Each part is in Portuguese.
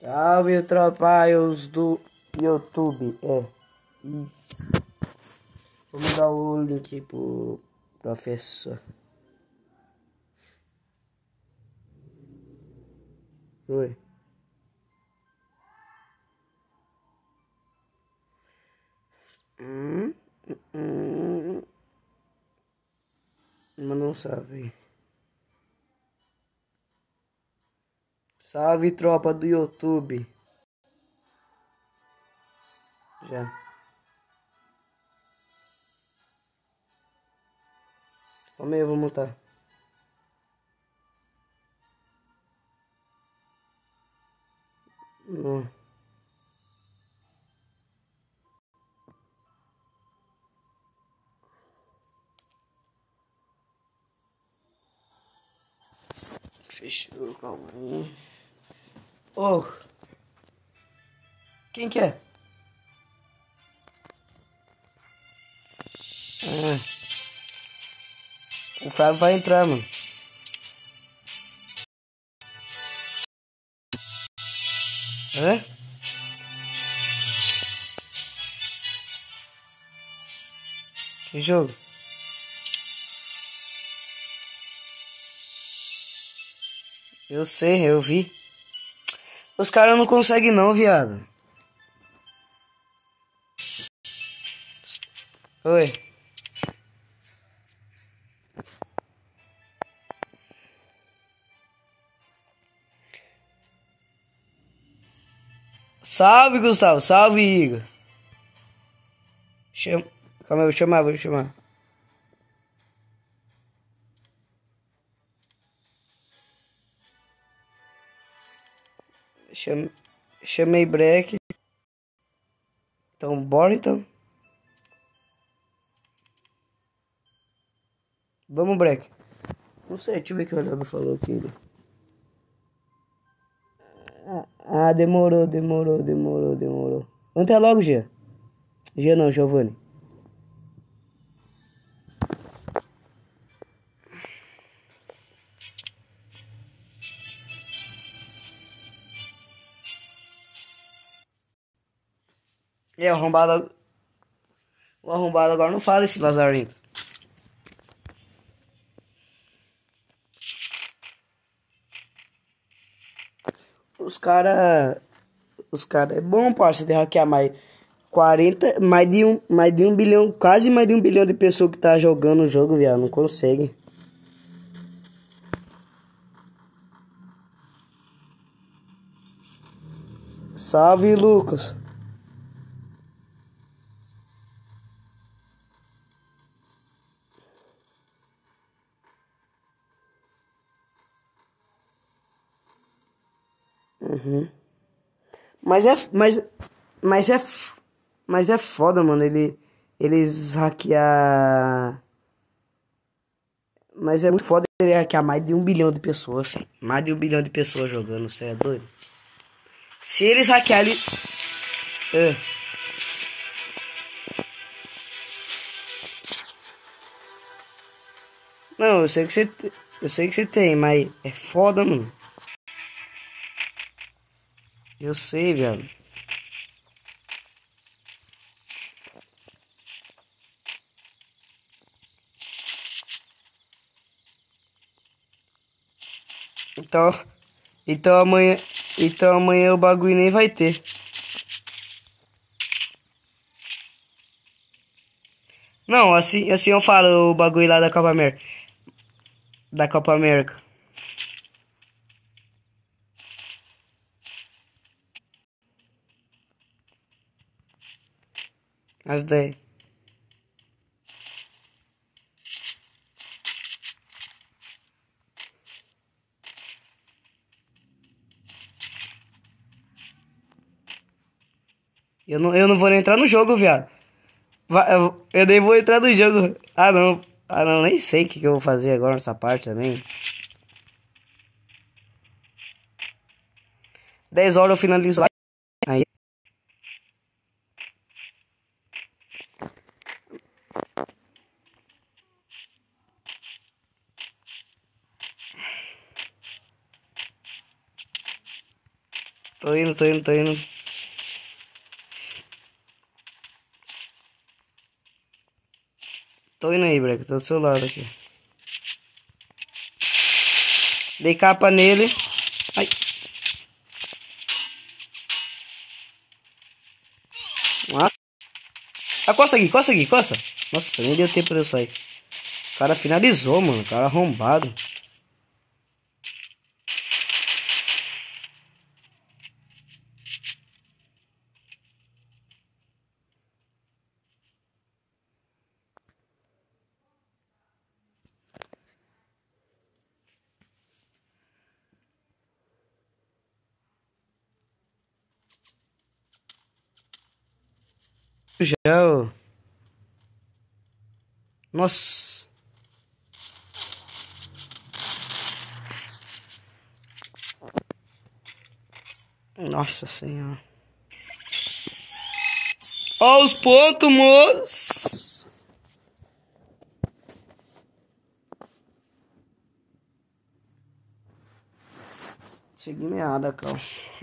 Salve tropaios do YouTube. É. Vamos dar o link pro professor. Oi. Hum, hum, hum. Manda um salve. Salve tropa do YouTube. Já. Aí, eu vou montar. Não. Fechou, calma aí. Oh. Quem que é? Ah. O Fábio vai entrar, mano. Hã? Que jogo? Eu sei, eu vi. Os caras não conseguem não, viado. Oi. Salve, Gustavo. Salve, Igor. Chama... Calma aí, vou chamar, vou chamar. Chame... Chamei break. Então, bora então. Vamos, break. Não sei, deixa eu ver o que o Ronaldo falou aqui. Ah, demorou, demorou, demorou, demorou. Entra logo, Gia. Gia não, Giovanni. É, o arrombado. O arrombado agora não fala esse lazarento. Os cara. Os cara é bom, parça, de hackear mais 40, mais de um, mais de um bilhão, quase mais de um bilhão de pessoas que tá jogando o jogo, viado, não consegue. Salve, Lucas. Uhum. Mas é. Mas, mas é. Mas é foda, mano. Ele, eles hackear. Mas é muito foda ele hackear mais de um bilhão de pessoas. Mais de um bilhão de pessoas jogando. Você é doido? Se eles hackearem. É. Não, eu sei que você. Eu sei que você tem, mas é foda, mano. Eu sei, velho. Então, então amanhã, então amanhã o bagulho nem vai ter. Não, assim, assim eu falo o bagulho lá da Copa América. Da Copa América. As 10. Eu não, eu não vou nem entrar no jogo, viado. Eu, nem vou entrar no jogo. Ah, não. Ah, não. Nem sei o que, que eu vou fazer agora nessa parte também. 10 horas eu finalizo lá. Aí. Tô indo, tô indo, tô indo. Tô indo aí, Breca. Tô do seu lado aqui. Dei capa nele. Ai. Nossa. Ah, costa aqui, costa aqui, costa. Nossa, nem deu tempo de eu sair. O cara finalizou, mano. O cara arrombado. Já. Nossa. Nossa senhora. Ó os pontos, moço. Segui meada, calma.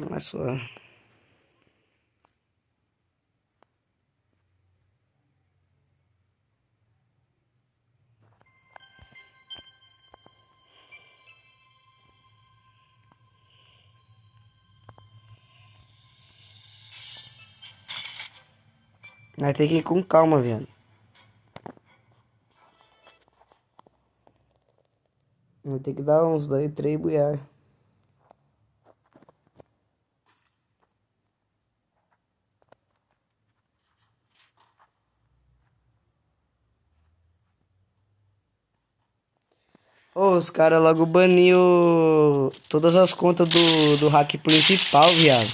Mais suave. Vai ter que ir com calma, viado. Vai ter que dar uns dois, três buiar. Ô, os caras logo baniu todas as contas do, do hack principal, viado.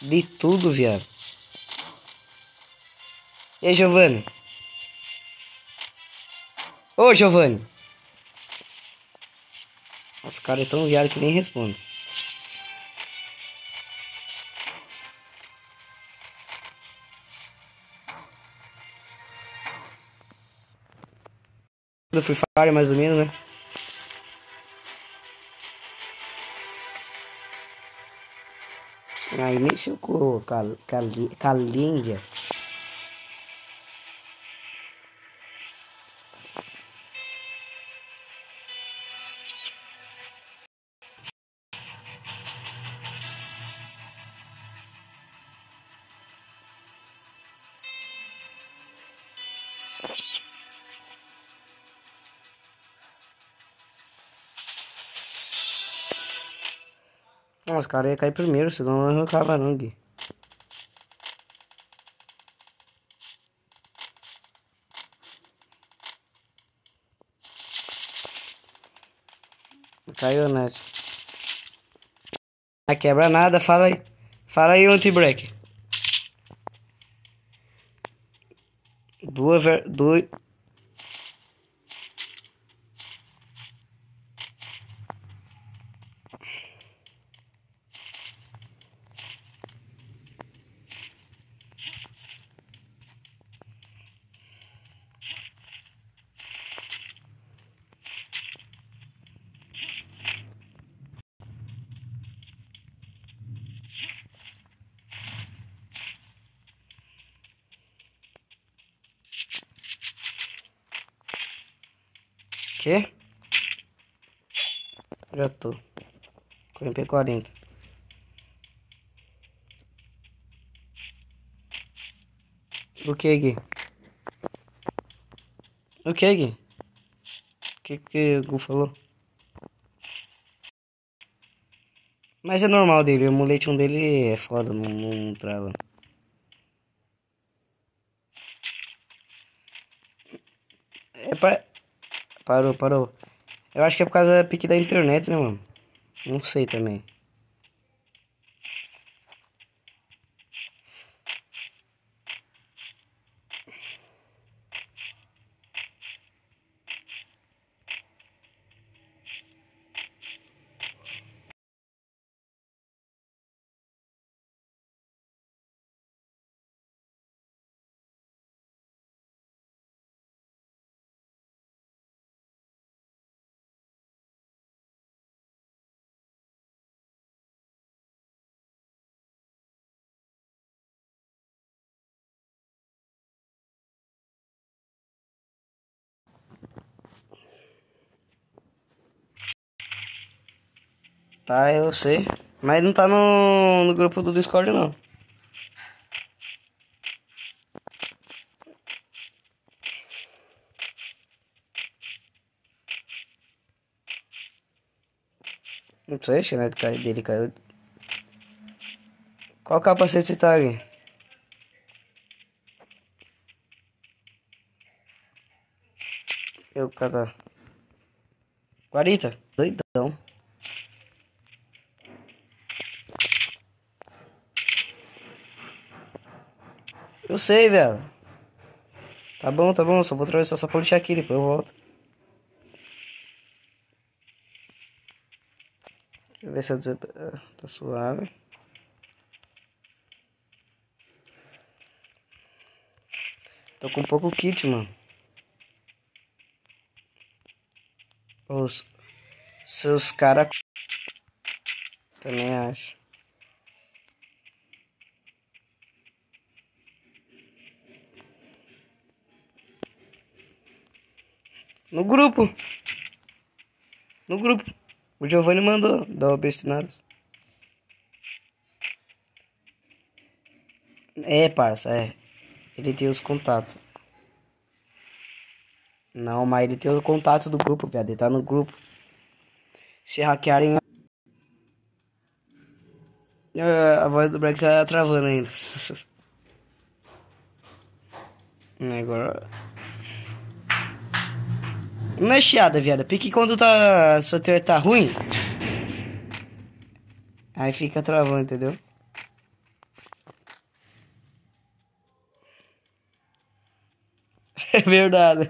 De tudo, viado. E aí, Giovanni? Ô, Giovanni. Os caras é tão viado que nem respondem. Do Free Fire, mais ou menos, né? Aí mexeu com Cal, Cal, Calíndia. Os caras iam cair primeiro, senão não arrancava Gui. Caiu, né? Não quebra nada, fala aí. Fala aí, anti-break. Duas, duas... Quê? Já tô. MP40. O que, Gui? O que, Gui? O que que o Gu falou? Mas é normal dele, o mulete dele é foda, não, não trava. É pra... Parou, parou. Eu acho que é por causa da pique da internet, né, mano? Não sei também. Tá, eu sei. Mas não tá no, no grupo do Discord, não. Não sei, se a dele caiu. Qual capacete você tá ali? Eu, cada. 40? Doidão. Eu sei, velho. Tá bom, tá bom. Só vou atravessar só pra lixar aqui, depois eu volto. Deixa eu ver se eu dizer... Tá suave. Tô com pouco kit, mano. Os seus caras também acho. No grupo. No grupo. O Giovanni mandou dar obstinados. É, parça, é. Ele tem os contatos. Não, mas ele tem o contato do grupo, viado. Ele tá no grupo. Se hackearem. Uh, a voz do Black tá travando ainda. Agora. Não é chiada, viado. Porque quando tá. Seu tá ruim. Aí fica travando, entendeu? É verdade.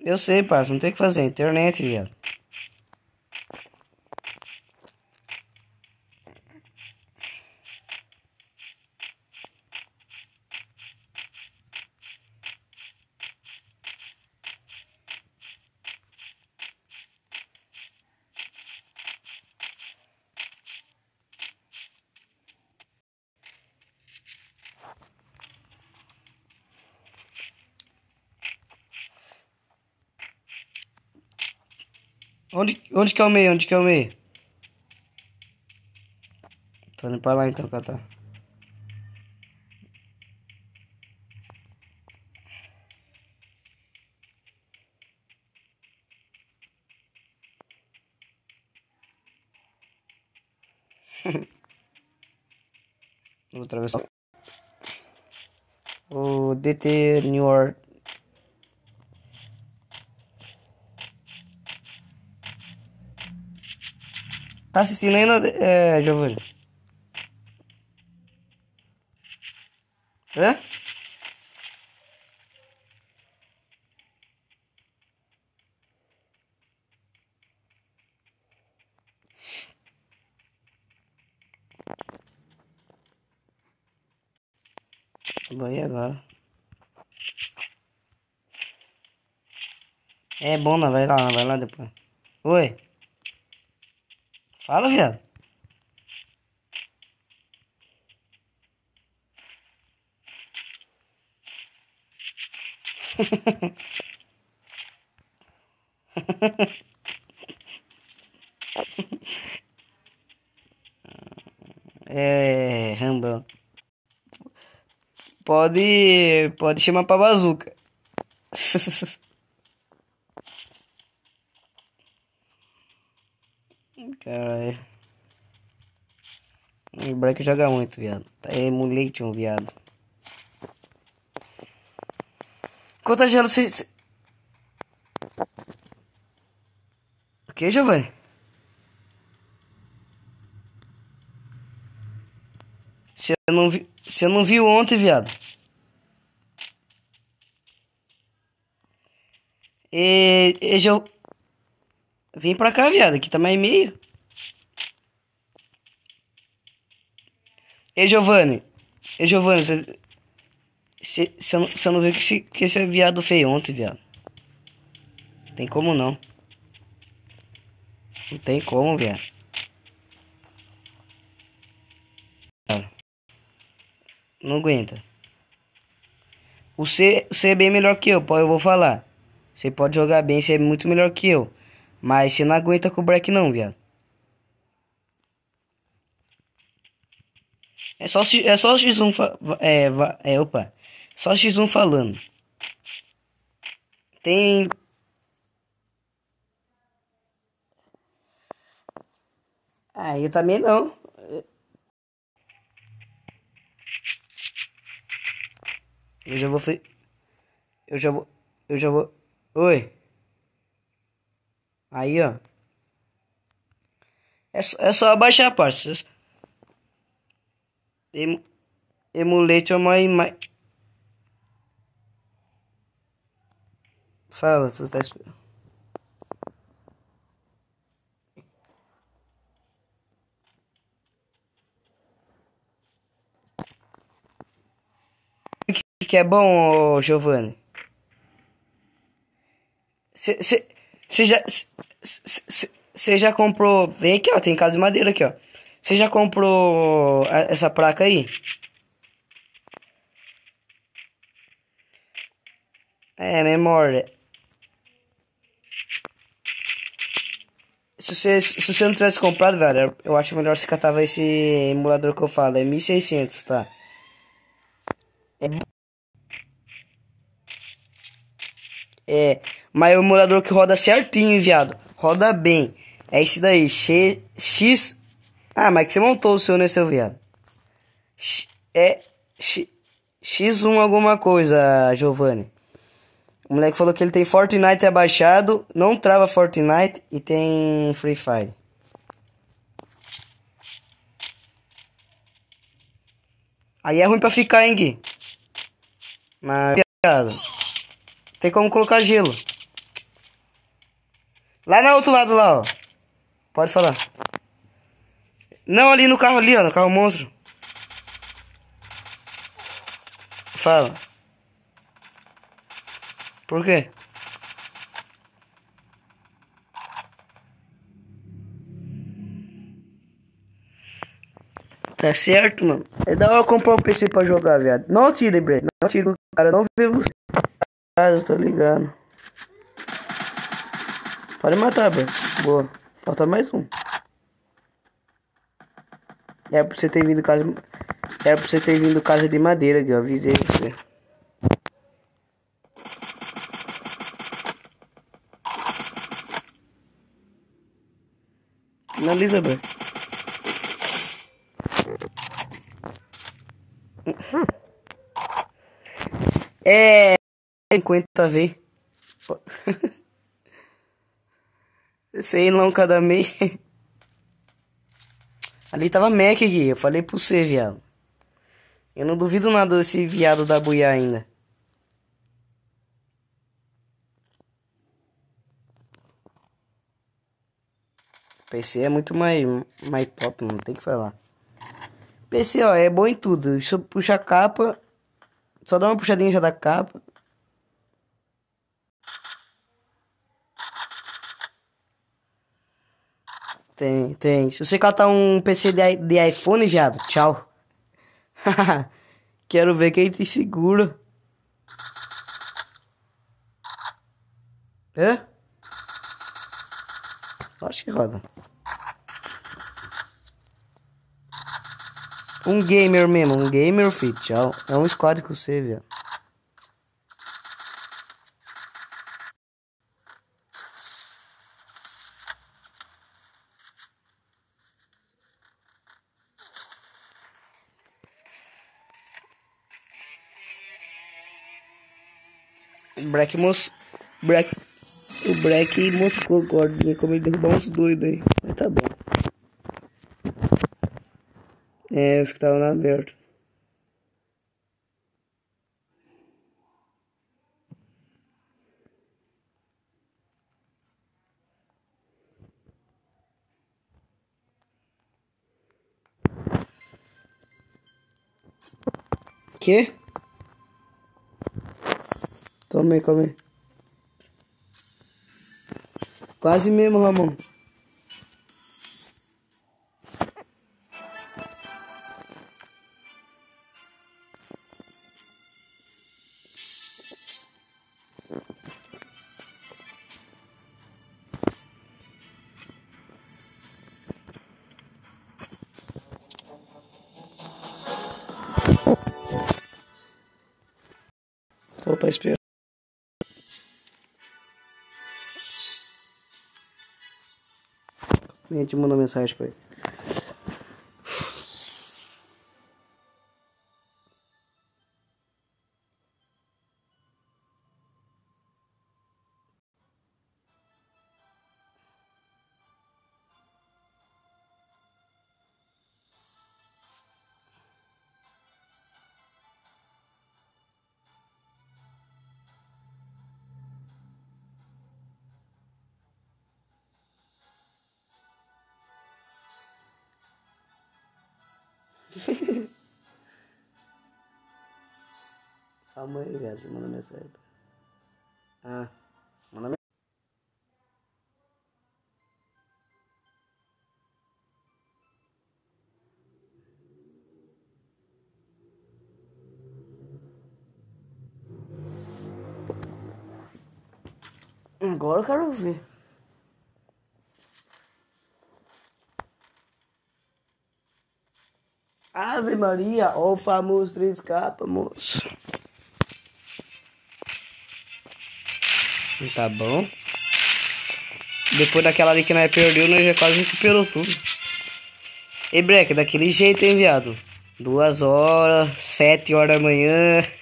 Eu sei, parça, não tem o que fazer. Internet, viado. Onde, que é o meio? Onde que é o meio? Tô indo pra lá então, Catar. Vou atravessar. O DT New York. Tá assistindo ainda, é, Giovanni? Hã? Vai agora. É bom, não, vai lá, vai lá depois. Oi. Fala, viado. é, Rambão. Pode, pode chamar pra bazuca. Caralho. O Black joga muito, viado. Tá um viado. Quantas gelo você. O que, Giovanni? Você não, não viu ontem, viado? E, e jo... Vem pra cá, viado. Aqui tá mais meio. Ei, Giovanni. Ei, Giovanni, você. Você não, viu que esse, que esse viado fez ontem, viado? Tem como não. Não tem como, viado. Não aguenta. O C, você é bem melhor que eu, eu vou falar. Você pode jogar bem, você é muito melhor que eu. Mas você não aguenta com o break não, viado. É só, é só o X1 é, é, opa. Só o X1 falando. Tem Ah, eu também não. Eu já vou. Eu já vou. Eu já vou. Oi. Aí, ó. É, é só abaixar, parça. Em, emulate é mais, mais. Fala, você tá esperando. que é bom, Giovanni? Você já. Você já comprou. Vem aqui, ó. Tem casa de madeira aqui, ó. Você já comprou essa placa aí? É, memória. Se você, se você não tivesse comprado, velho, eu acho melhor você catar esse emulador que eu falo. É 1600, tá? É É, mas o emulador que roda certinho, viado. Roda bem. É esse daí, X. X ah, mas que você montou o seu, né, seu viado? É X, X1 alguma coisa, Giovanni. O moleque falou que ele tem Fortnite abaixado, não trava Fortnite e tem Free Fire. Aí é ruim pra ficar, hein, Gui? Mas, viado. Tem como colocar gelo. Lá no outro lado, lá, ó. Pode falar. Não, ali no carro ali, ó. No carro monstro. Fala. Por quê? Tá certo, mano. É da hora comprar um PC pra jogar, viado. Não tire, Brad. Não tire o cara. Não vê você. Ah, eu tô ligado. Pode matar, velho. Boa. Falta mais um. É pra você ter vindo casa. É pra você ter vindo casa de madeira, que eu avisei você. Finaliza, velho. É. 50 V. Sei não cada mês. Ali tava Mac aqui, eu falei pro você, viado. Eu não duvido nada desse viado da buia ainda. PC é muito mais, mais top, não tem que falar. PC, ó, é bom em tudo. Só puxa a capa. Só dá uma puxadinha já da capa. Tem, tem. Se você catar um PC de, de iPhone, viado, tchau. Quero ver quem te segura. É? Acho que roda. Um gamer mesmo, um gamer fit, tchau. É um squad com você, viado. Black Mos... Black... O Black moscou gordinha, como ele derrubar uns doidos aí. Mas tá bom. É, os que estavam na aberto. Que? Calma aí, calma aí. Quase mesmo, Ramon. Gente manda mensagem pra ele. Viado. Manda mensagem. Ah, manda mensagem. Agora eu quero ver. Ave Maria, ó o famoso três capas, moço. Tá bom. Depois daquela ali que nós perdeu, nós já quase recuperou tudo. E break, daquele jeito, hein, viado? Duas horas, sete horas da manhã.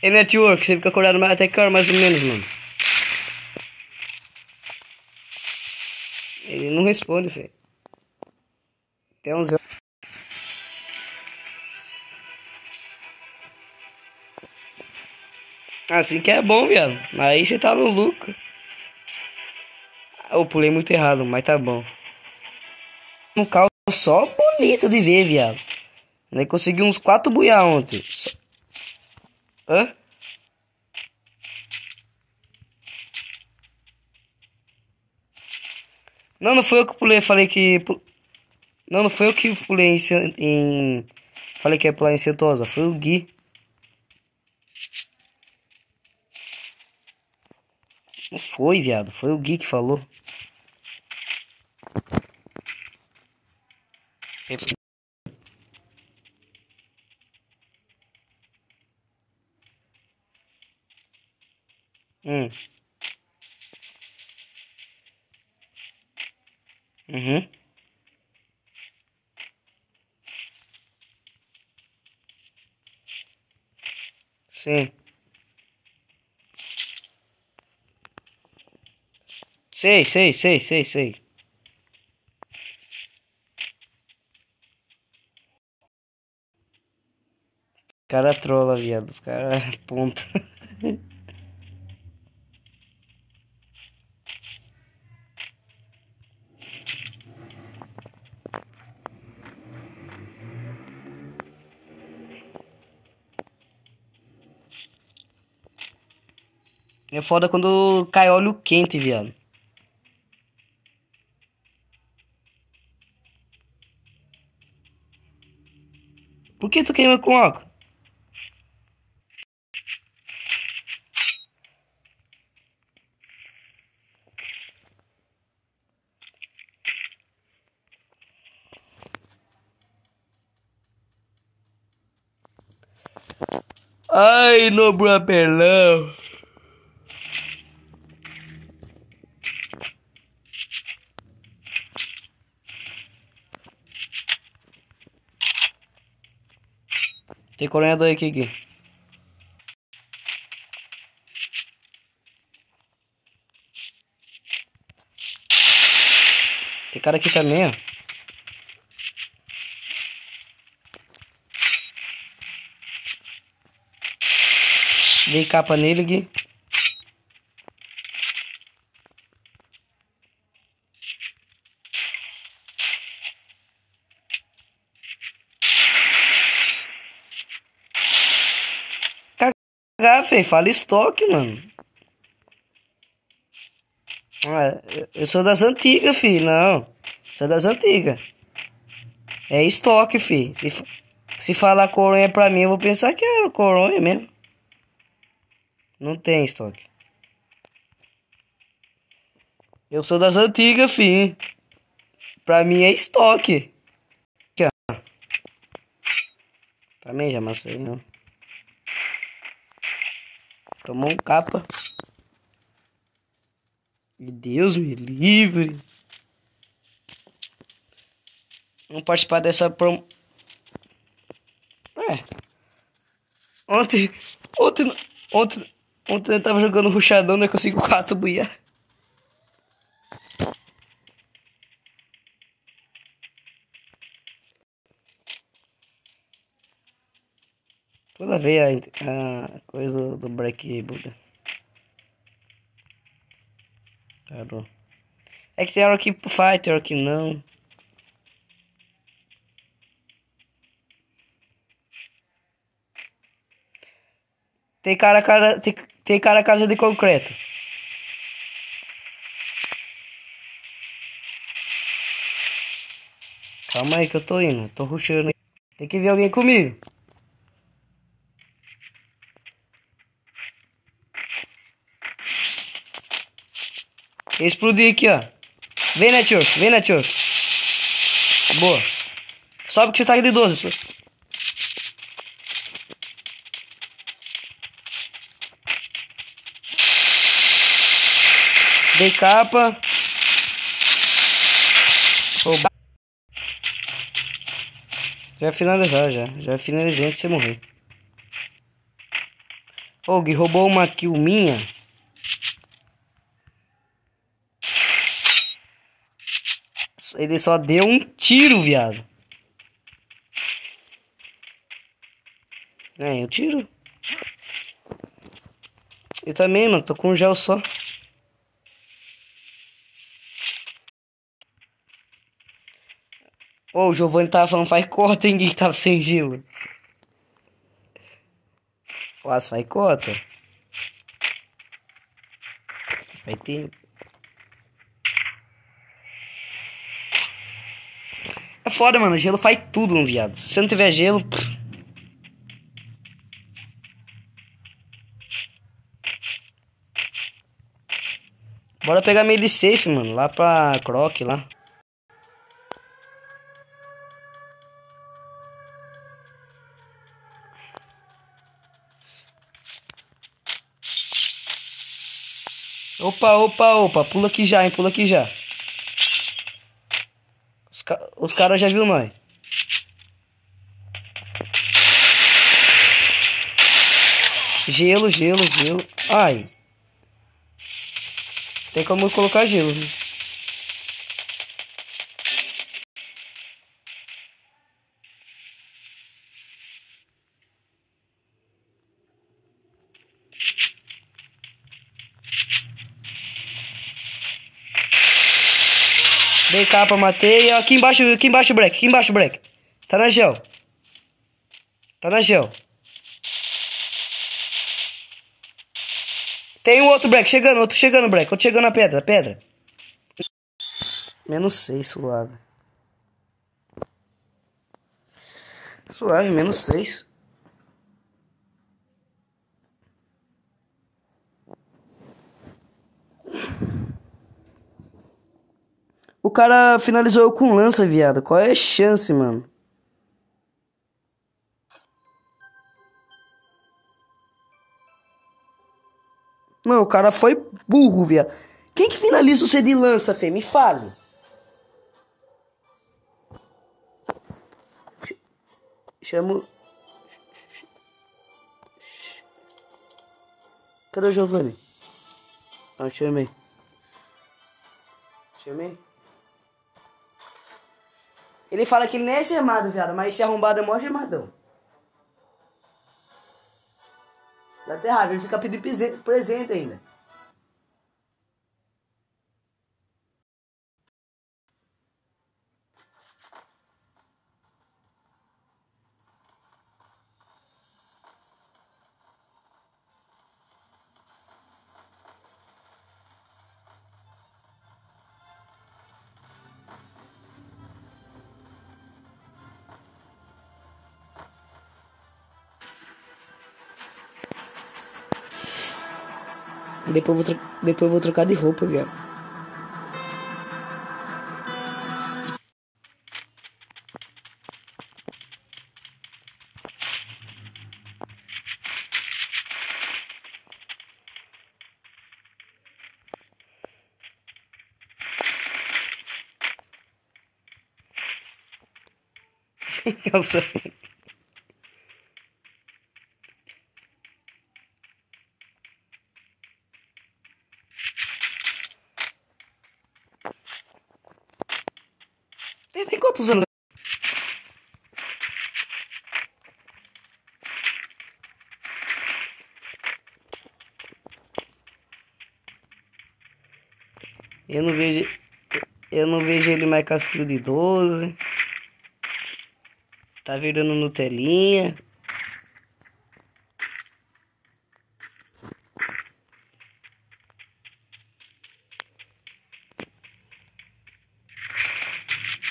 E network, você fica acordado até que hora mais ou menos, mano? Ele não responde, velho. Até 11 horas. Assim que é bom, viado. Aí você tá no lucro. Eu pulei muito errado, mas tá bom. Um carro só bonito de ver, viado. Nem consegui uns quatro buiá ontem. Só... Hã? Não, não foi eu que pulei, falei que. Não, não foi eu que pulei em. em... Falei que ia pular em Sentosa, foi o Gui. Não foi, viado. Foi o Gui que falou. Hum. Uhum. Sim. Sei, sei, sei, sei, sei. cara trola, viado. Os caras ponta. É foda quando cai óleo quente, viado. Por que tu queima com álcool? Ai, no apelão. Tem coronhador aqui, aqui. Tem cara aqui também, ó. Dei capa nele aqui. Cagar, fei. Fala estoque, mano. Ah, eu sou das antigas, fi. Não. Sou das antigas. É estoque, fi. Se, se falar coronha pra mim, eu vou pensar que era coronha mesmo. Não tem estoque. Eu sou das antigas, fi. Pra mim é estoque. Aqui, ó. Também já amassei, não. Tomou um capa. E Deus me livre. Não participar dessa prom... É. Ontem... Ontem... Ontem... Ontem eu tava jogando ruxadão, não consigo quatro buia. Vez a, a coisa do break buga. Caramba. É que tem hora que faz, tem hora que não. Tem cara, cara, tem, tem cara casa de concreto. Calma aí que eu tô indo, tô ruxando. Tem que vir alguém comigo. Explodi aqui, ó. Vem, network, vem, network. Boa. Sobe que você tá de 12. Dei capa. Roubar. Já finalizar, já. Já finalizei antes de você morrer. Gui roubou uma kill minha. Ele só deu um tiro, viado. É, eu tiro. Eu também, mano. Tô com gel só. Ô, oh, o Giovanni tava falando, faz cota, hein, que tava sem gelo. Quase faz cota. Vai ter. É foda, mano. Gelo faz tudo no viado. Se você não tiver gelo. Pff. Bora pegar meio de safe, mano. Lá pra Croc lá. Opa, opa, opa, pula aqui já, hein, pula aqui já. Os, ca os caras já viu nós. Gelo, gelo, gelo. Ai. Tem como colocar gelo, viu? Dei capa, matei. Aqui embaixo, aqui embaixo, break. Aqui embaixo, break. Tá na gel. Tá na gel. Tem um outro break chegando, outro chegando, break. Outro chegando na pedra, pedra. Menos 6, suave. Suave, menos 6. O cara finalizou eu com lança, viado. Qual é a chance, mano? Não, o cara foi burro, viado. Quem que finaliza você de lança, Fê? Me fale. Chamo. Cadê o Giovanni? Ah, chamei. Chamei. Ele fala que ele nem é gemado, viado, mas esse arrombado é mó gemadão. Dá até raiva, ele fica pedindo presente ainda. Depois eu vou, depois eu vou trocar de roupa, viado. Eu sei. Mais casquinho de 12. Tá virando Nutelinha.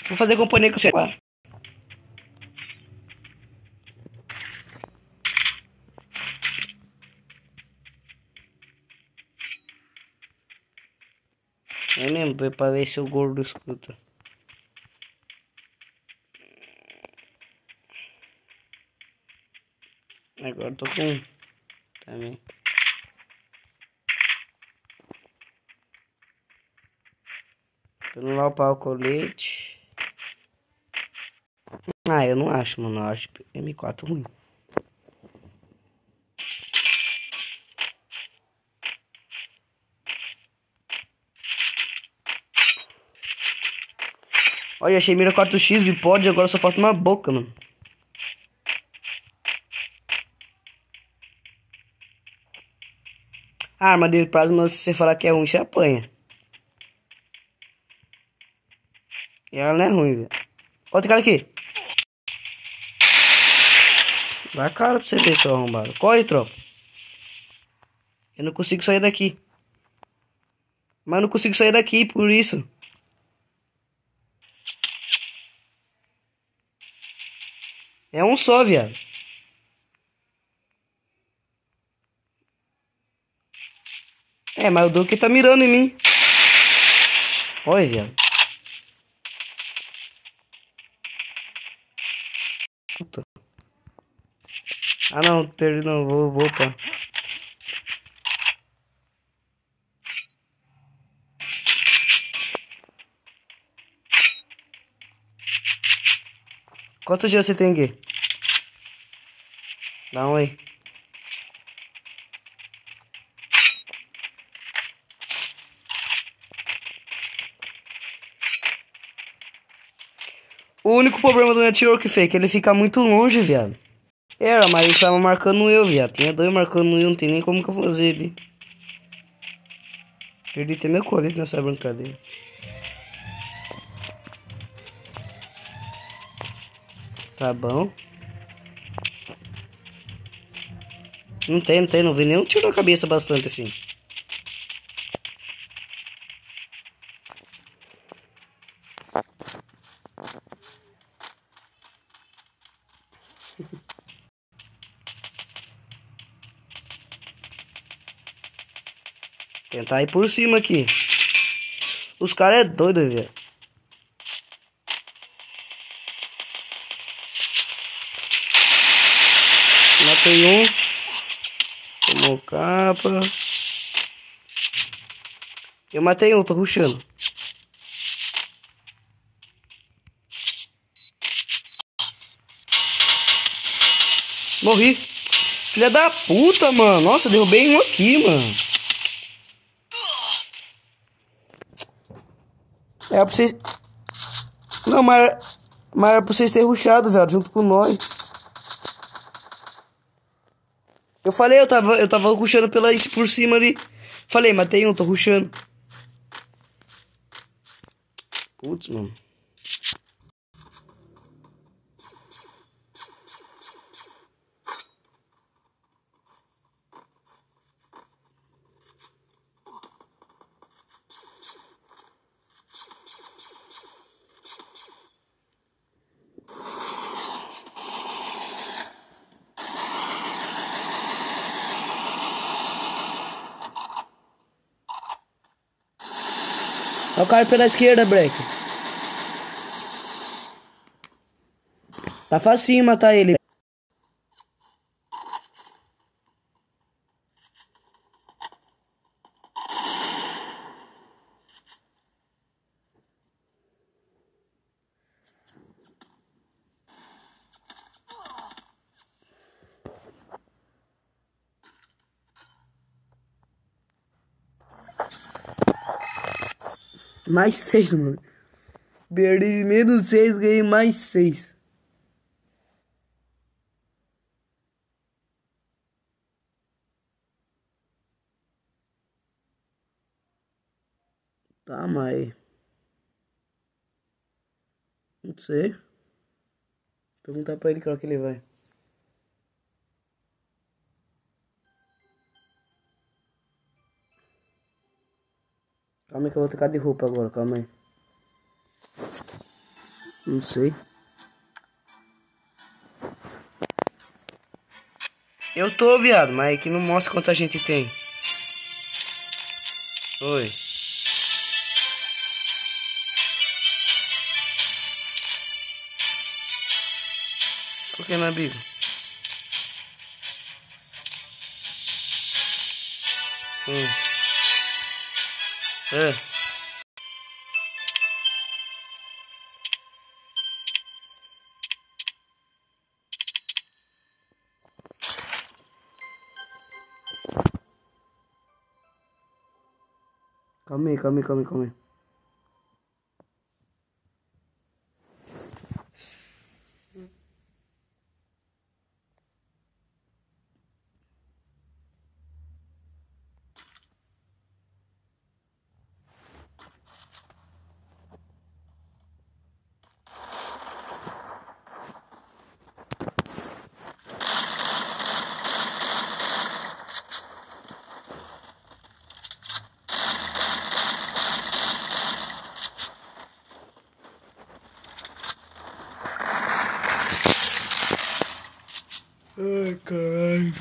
Vou fazer companhia com você. É mesmo, se o gordo escuta. Agora tô com também. Tô no lá o colete. Ah, eu não acho, mano. Eu acho M4 ruim. Olha, achei mira 4x, bipode, agora só falta uma boca, mano. A arma de plasma, se você falar que é ruim, você apanha. E ela não é ruim, velho. Outro cara aqui. Vai cara pra você ver, seu arrombado. Corre, tropa. Eu não consigo sair daqui. Mas não consigo sair daqui, por isso. É um só, viado. É, mas o Duque tá mirando em mim. Olha, viado. Puta. Ah, não, perdi não. Vou, vou, pá. Quantos dias você tem aqui? Dá um aí. O único problema do network fake, ele fica muito longe, viado. Era, mas ele tava marcando eu, viado. Tinha dois marcando eu, não tem nem como que eu fazer ele. Perdi até meu colete nessa brincadeira. Tá bom. Não tem, não tem, não vi nenhum tiro na cabeça bastante assim. Tentar ir por cima aqui. Os caras é doido, velho. Matei um. Tomou capa. Eu matei um, tô ruxando. Morri. Filha da puta, mano. Nossa, derrubei um aqui, mano. É pra vocês. Não, mas. Mas era pra vocês terem ruxado, velho, junto com nós. Eu falei, eu tava, eu tava ruxando pela, por cima ali. Falei, matei um, tô ruxando. Putz, mano. Olha o cara pela esquerda, Break. Tá facinho matar ele. Mais seis, mano. Perdi menos seis, ganhei mais seis. Tá, mas... Não sei. Perguntar pra ele hora que ele vai. Calma aí que eu vou trocar de roupa agora, calma aí. Não sei. Eu tô, viado, mas é que não mostra quanta gente tem. Oi. Por que não é bico? Hum. É. Calma aí, calma aí, calma aí, calma aí. Ai, caralho.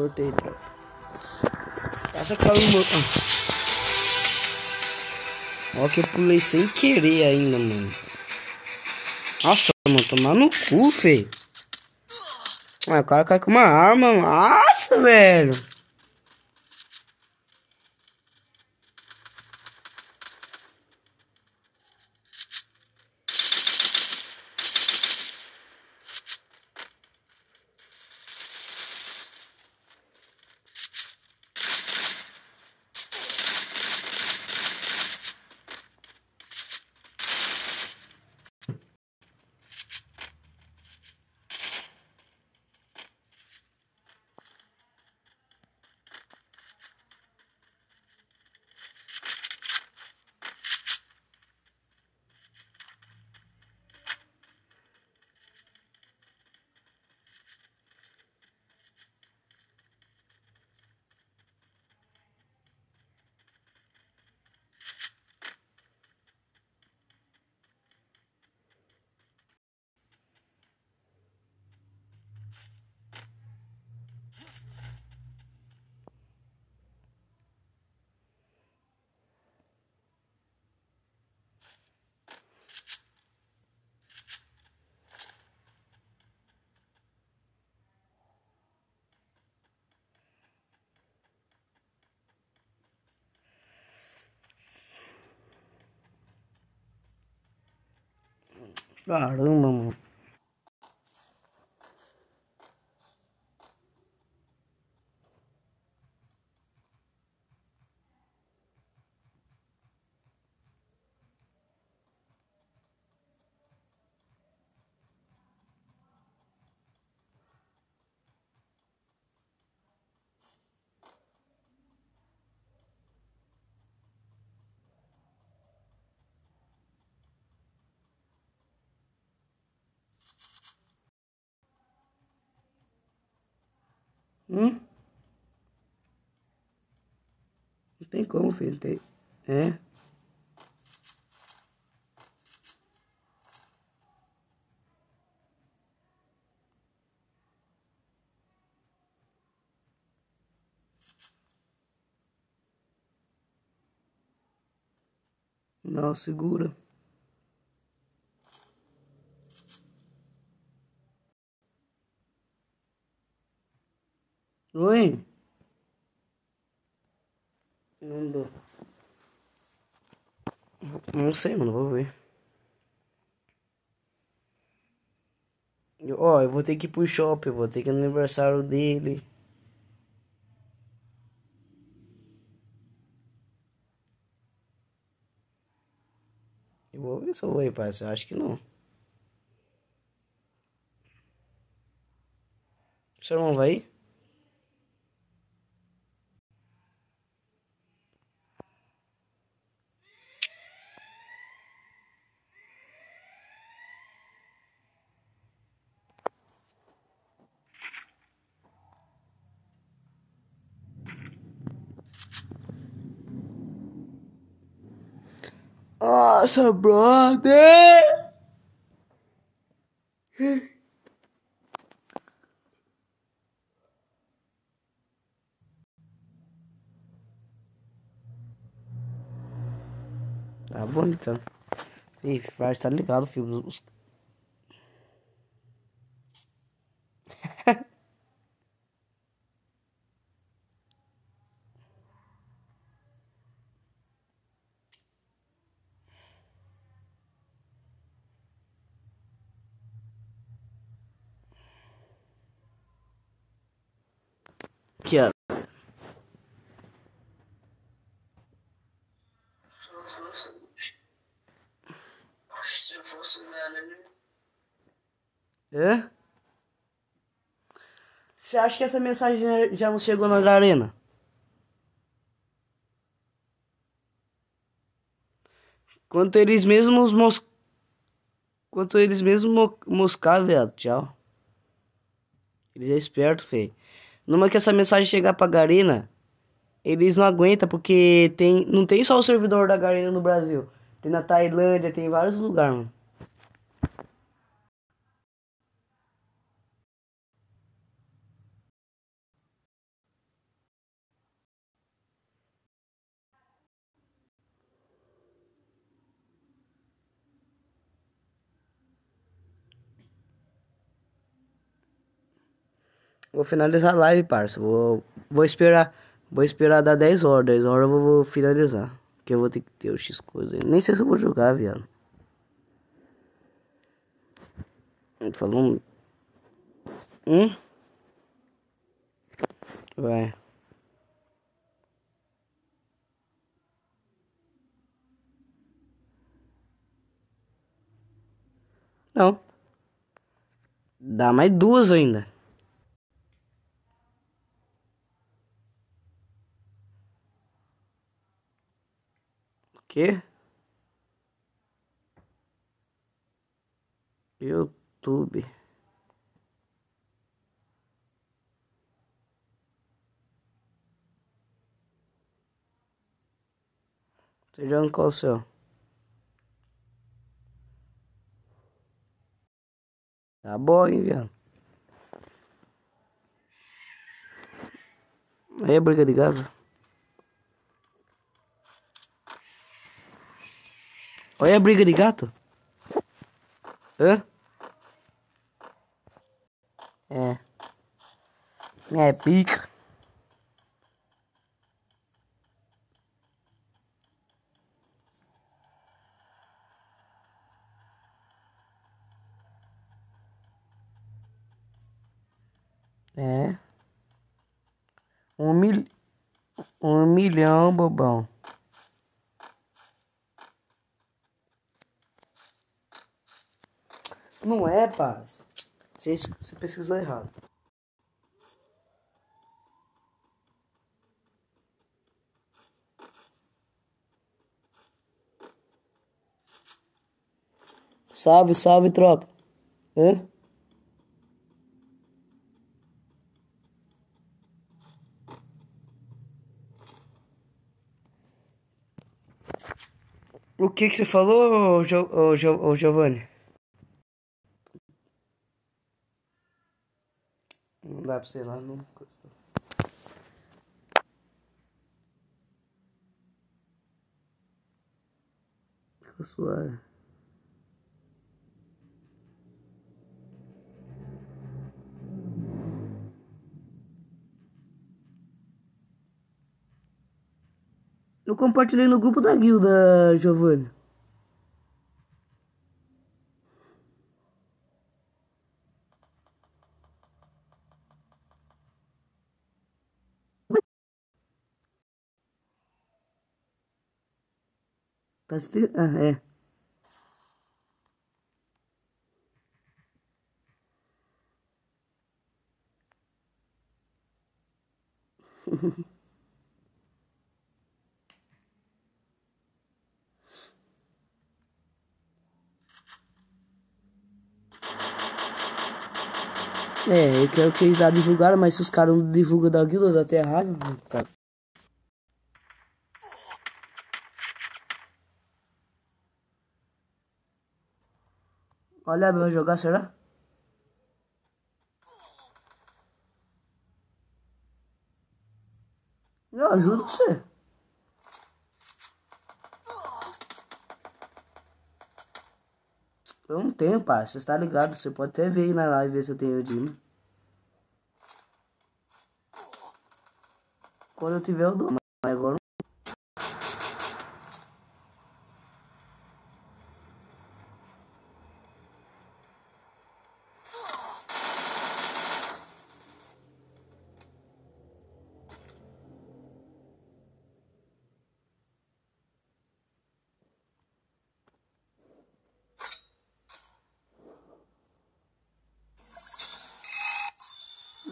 Voltei, cara. Essa calma. Ó que eu pulei sem querer ainda, mano. Nossa, mano, tomar no cu, feio. Ah, o cara cai com uma arma. Nossa, velho. Caramba, Hum? Não tem como, filho. Tem... É. Não, segura. Oi? Não dou. Não sei, mano, vou ver. Ó, eu vou ter que ir pro shopping, vou ter que ir no aniversário dele. Eu vou ver se eu vou ir, parceiro. Acho que não. Seu irmão vai ir? Nossa, brother! Tá bom então. Ih, vai estar ligado, filho. Os... que é Se fosse É? Você acha que essa mensagem já não chegou na arena? Quanto eles mesmos mos... Quanto eles mesmos mo... moscar, velho. Tchau. Eles é esperto, feio. Numa que essa mensagem chegar pra Garena, eles não aguentam porque tem, não tem só o servidor da Garena no Brasil. Tem na Tailândia, tem em vários lugares, mano. Vou finalizar a live, parça. Vou, vou esperar. Vou esperar dar 10 horas. 10 horas eu vou, finalizar. Que eu vou ter que ter o X coisa. Nem sei se eu vou jogar, viado. Falou. Hum? Vai. Não. Dá mais duas ainda. Que? YouTube. Você jogando qual o seu? Tá bom, hein, viado? É briga de gato. Olha a briga de gato. Hã? É. É pica. É. Um, mil... um milhão, bobão. Não é, pá. Você, você pesquisou errado. Salve, salve, tropa. Hã? O que que você falou, ô, jo, ô, Giovanni? cabo, sei lá, nunca. Ficou suave. Eu compartilhei no grupo da guilda, Giovanni. Assistindo? Ah, é. É, eu quero que eles já divulgaram, mas se os caras não divulgam da guilda da Terra, cara. Olha, vai jogar, será? Eu ajudo você. Eu não tenho, pá. Você está ligado. Você pode até ver aí na live ver se eu tenho o Dino. Quando eu tiver, eu dou. Mas agora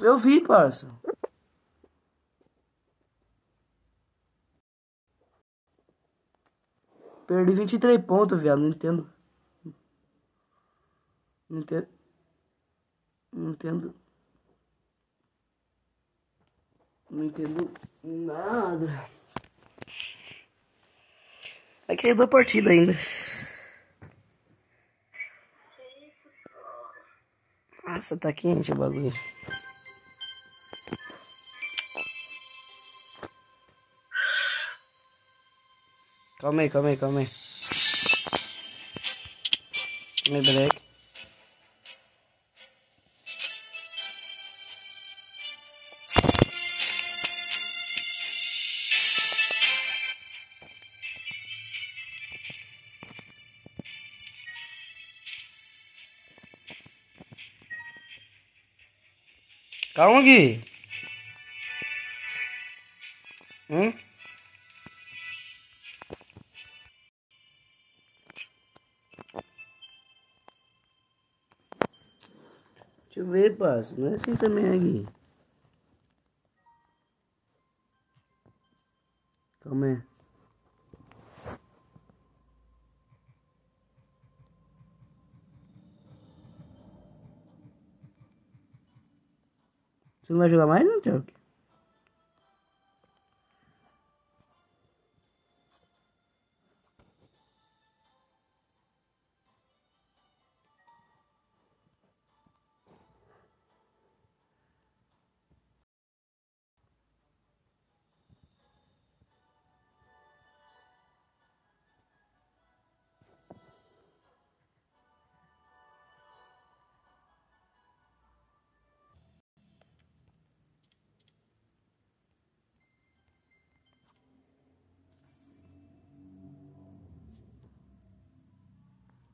Eu vi, parça. Perdi 23 pontos, viado. Não entendo. Não entendo. Não entendo. Nada. É que tem duas partidas ainda. Nossa, tá quente o bagulho. Calma aí, calma aí, calma aí. Aí, break. Calma, Gui. Hum? Parça. Não é assim também aqui. Calma aí. Você não vai jogar mais, não, Tiago?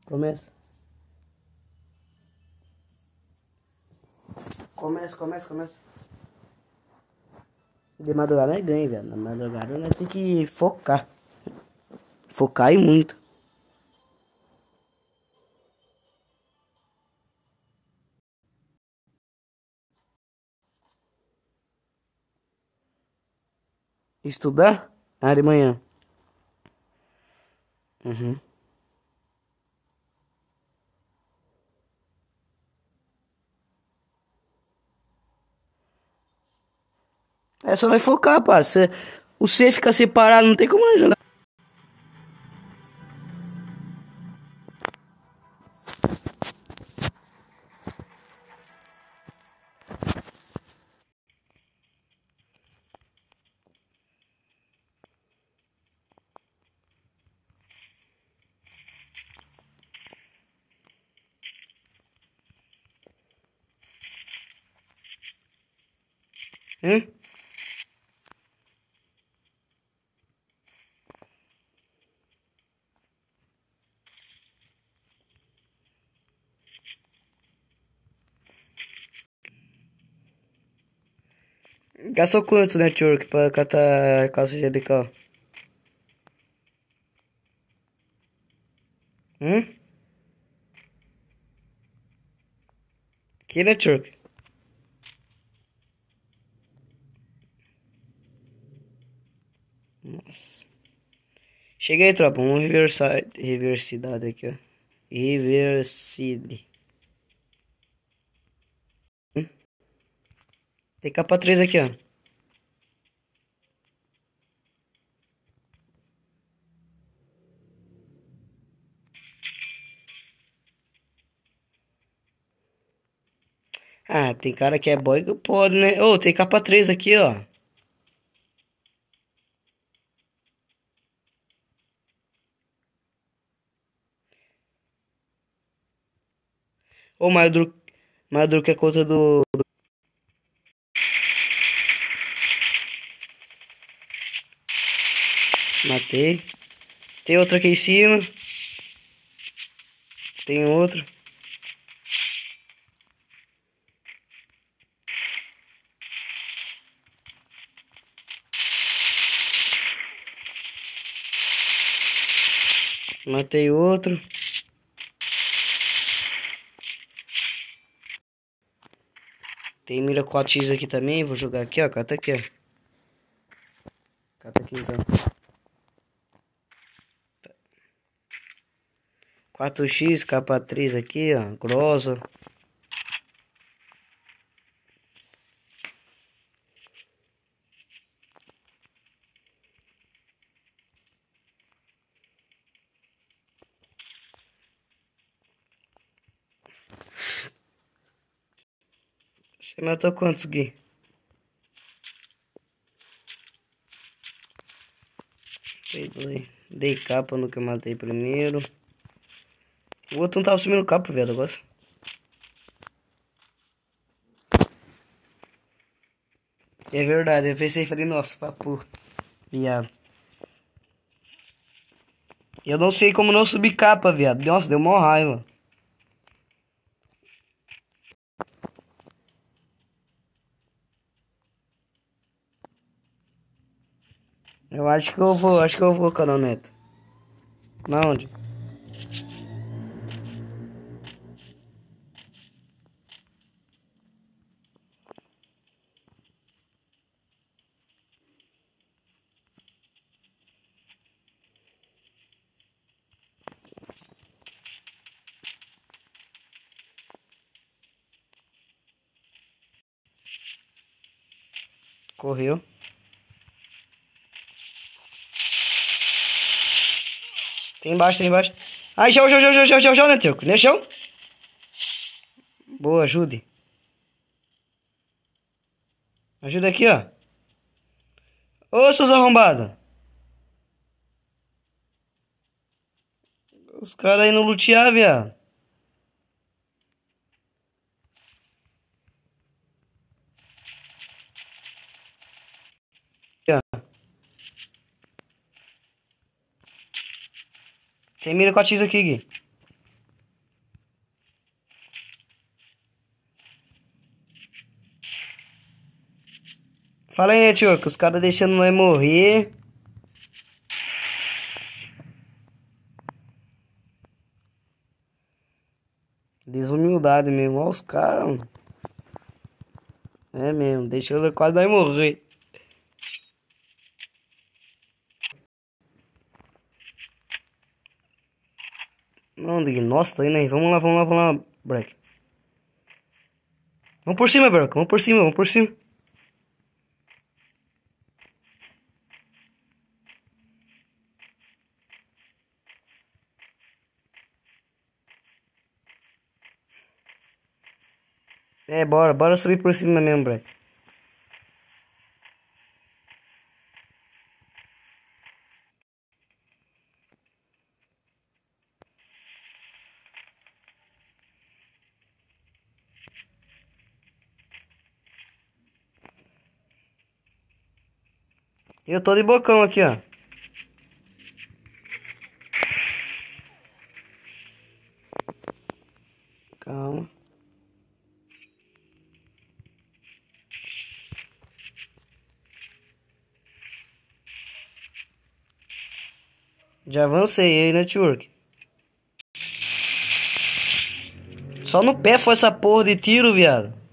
Começa. Começa, começa, começa. De madrugada é ganho, velho. Na madrugada nós tem que focar. Focar e muito. Estudar? Ah, de manhã. Uhum. É só nós focar, parça. O C fica separado, não tem como nós jogar. Gastou quanto, Turk, pra catar calça angelical? Hum? Que, Turk? Nossa. Cheguei, tropa. Vamos reversar. Reversidade aqui, ó. Reverside. Tem capa 3 aqui, ó. Ah, tem cara que é boy que pode, né? Ô, oh, tem capa 3 aqui, ó. Ô, Madru... Madru que é coisa do... Matei. Tem outro aqui em cima. Tem outro. Matei outro. Tem mira 4x aqui também. Vou jogar aqui, ó. Cata aqui, ó. Cata aqui então. 4x, capa 3 aqui, ó. Grossa. Você matou quantos, Gui? Dei, capa no que eu matei primeiro. O outro não tava subindo capa, velho, agora. É verdade, eu pensei e falei, nossa, papo, viado. Eu não sei como não subir capa, viado. Nossa, deu uma raiva. Eu acho que eu vou, acho que eu vou, Carol Neto. Na onde? Tem embaixo, tem embaixo. Ai, show, show, show, show, show, show, show, né, Teuco? Né, show? Boa, ajude. Ajuda aqui, ó. Ô, seus arrombados. Os caras aí no lutear, viado. Tem mira com a X aqui, Gui. Fala aí, tio, que os caras deixando nós morrer. Desumildade mesmo, olha os caras. É mesmo, deixando quase nós morrer. Onde? Nossa, tá indo aí. Vamos lá, vamos lá, vamos lá, Break. Vamos por cima, Break. Vamos por cima, vamos por cima. É, bora, bora subir por cima mesmo, Break. Eu tô de bocão aqui, ó. Calma. Já avancei aí, network. Só no pé foi essa porra de tiro, viado.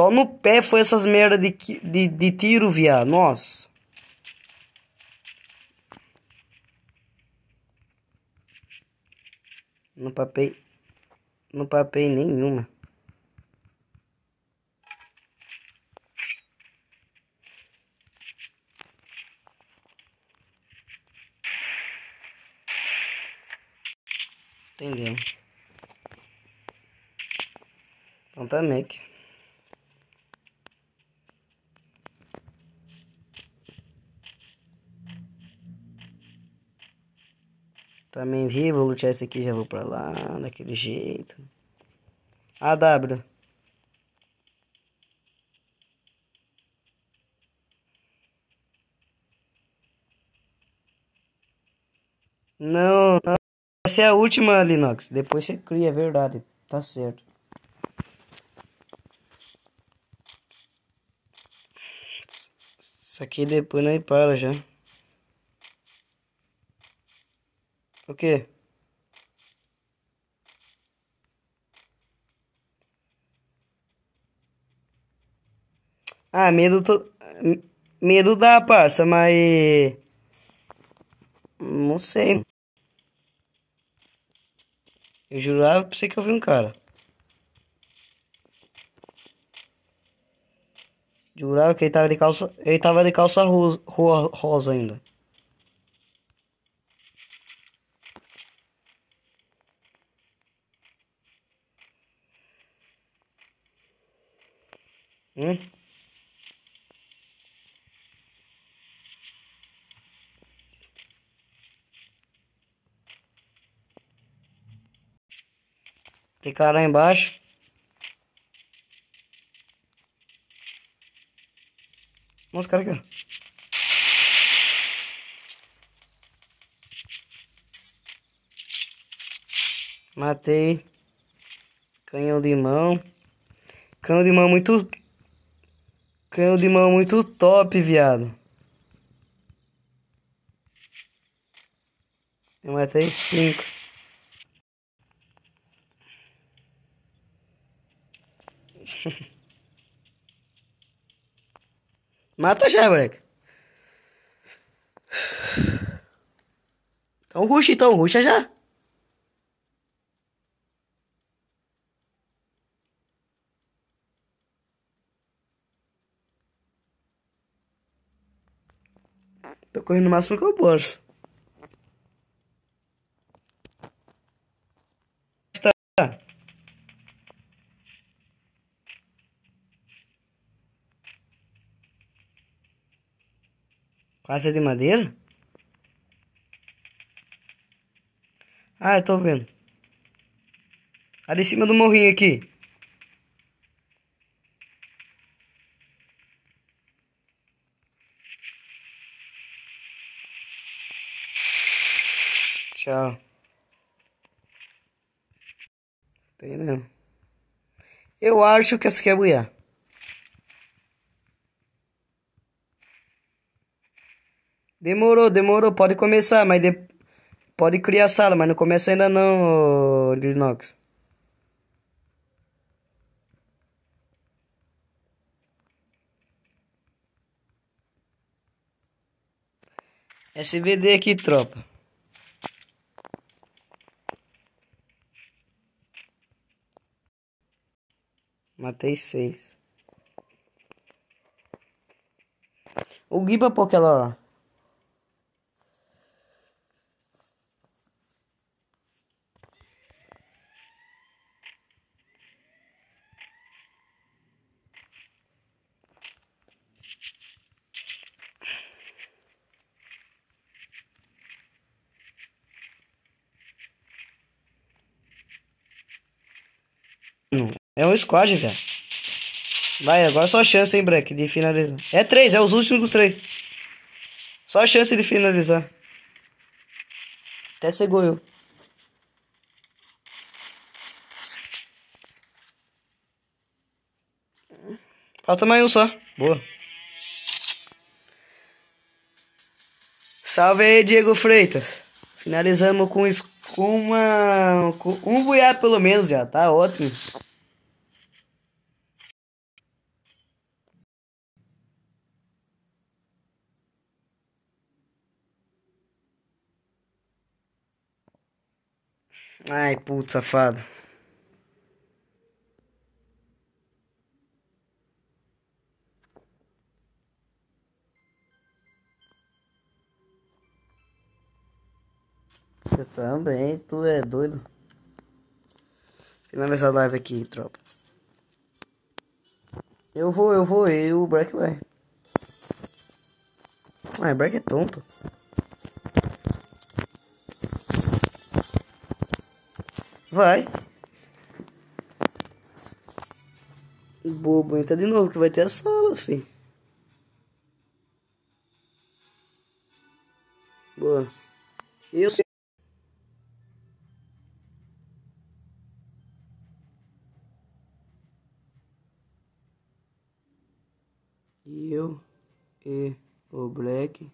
Só no pé foi essas merda de, de, de tiro, viado. Nossa. Não papei. Não papei nenhuma. Entendeu? Então tá Mac. Também vi, vou lutear esse aqui, já vou pra lá, daquele jeito. AW. Não, não. Essa é a última, Linux. Depois você cria, é verdade. Tá certo. Isso aqui depois não para já. O quê? Ah, medo to... Medo dá, parça, mas... Não sei. Eu jurava pra você que eu vi um cara. Jurava que ele tava de calça. Ele tava de calça rosa, rosa ainda. Hum? Tem cara lá embaixo. Nossa, cara aqui, Matei. Canhão de mão. Canhão de mão muito... Canhão de mão muito top, viado. Eu matei cinco. Mata já, moleque. Então ruxa, então ruxa já. Tô correndo o máximo que eu posso. Casa de madeira? Ah, eu tô vendo. Ali em cima do morrinho aqui. Tchau. Tem mesmo. Eu acho que essa aqui é mulher. Demorou, demorou. Pode começar, mas de... pode criar sala, mas não começa ainda não, Linux. SVD aqui, tropa. Matei seis. O Giba por aquela hora. É um squad, velho. Vai, agora só chance, hein, Breck, de finalizar. É três, é os últimos três. Só chance de finalizar. Até segurou. Falta mais um só. Boa. Salve aí, Diego Freitas. Finalizamos com, com uma. Com um buiá pelo menos já, tá ótimo. Ai, puto safado. Eu também, tu é doido. Finaliza essa live aqui, tropa. Eu vou, eu vou, eu, o Break vai. Ah, o Break é tonto. Vai. Bobo, entra de novo que vai ter a sala, filho. Boa. Eu eu e o Black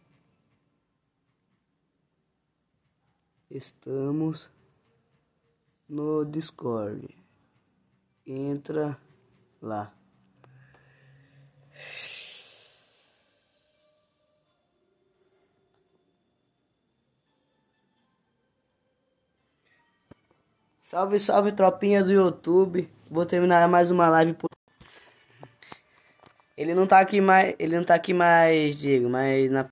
estamos no Discord. Entra lá. Salve, salve, tropinha do YouTube. Vou terminar mais uma live por ele não tá aqui mais, ele não tá aqui mais, Diego, mas na